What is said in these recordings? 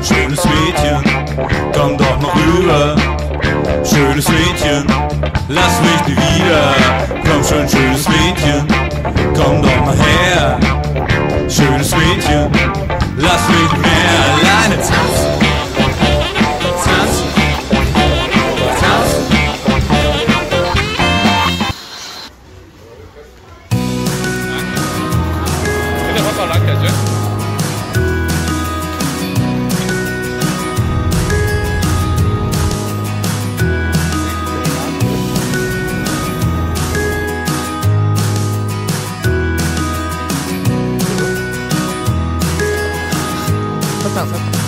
Schönes Mädchen, komm doch mal. Schönes Mädchen, lass mich nie wieder. Komm schon, schönes Mädchen, komm doch mal her. Schönes Mädchen, lass mich mehr alleine. Tanzen. Hasta pronto.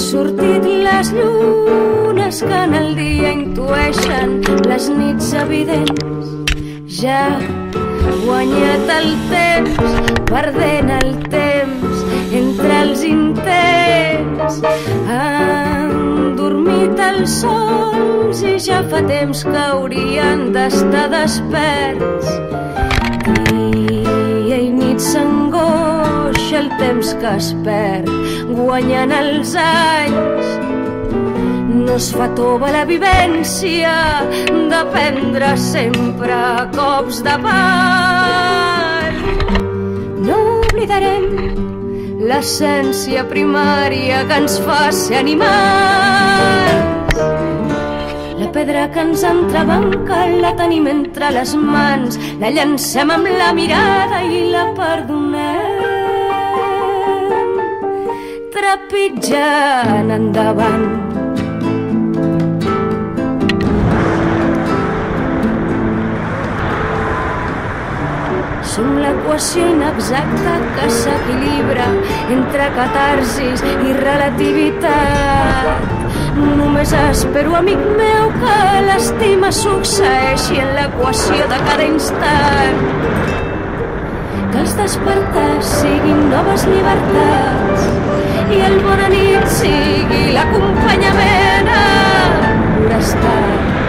Sortit les llunes que en el dia intueixen les nits evidents. Ja guanyat el temps, perdent el temps entre els intents. Han dormit els sols i ja fa temps que haurien d'estar desperts. Temps que es perd, guanyant els anys. No es fa tova la vivència de prendre sempre cops de pal. No oblidarem l'essència primària que ens fa ser animals. La pedra que ens entrebanca la tenim entre les mans, la llancem amb la mirada i la perdonem. Trepitjant endavant. Som l'equació inexacta que s'equilibra entre catarsis i relativitat. Només espero, amic meu, que l'estima succeeixi en l'equació de cada instant. Despertars siguin noves llibertats i el bona nit sigui l'acompanyament a l'estat.